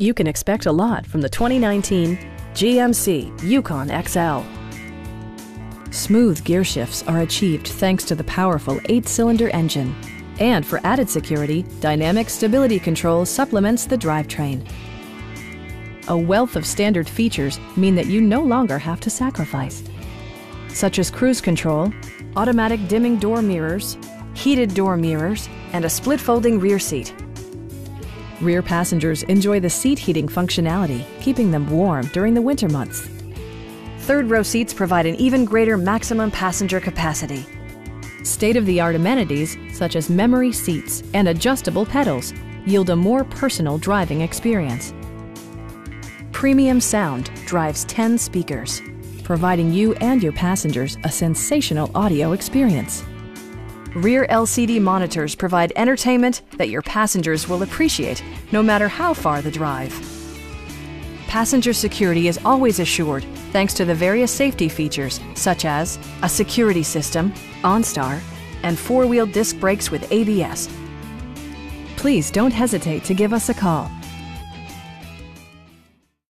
You can expect a lot from the 2019 GMC Yukon XL. Smooth gear shifts are achieved thanks to the powerful eight-cylinder engine. And for added security, Dynamic Stability Control supplements the drivetrain. A wealth of standard features mean that you no longer have to sacrifice, such as cruise control, automatic dimming door mirrors, heated door mirrors, and a split folding rear seat. Rear passengers enjoy the seat heating functionality, keeping them warm during the winter months. Third row seats provide an even greater maximum passenger capacity. State-of-the-art amenities, such as memory seats and adjustable pedals, yield a more personal driving experience. Premium sound drives 10 speakers, providing you and your passengers a sensational audio experience. Rear LCD monitors provide entertainment that your passengers will appreciate no matter how far the drive. Passenger security is always assured thanks to the various safety features such as a security system, OnStar, and four-wheel disc brakes with ABS. Please don't hesitate to give us a call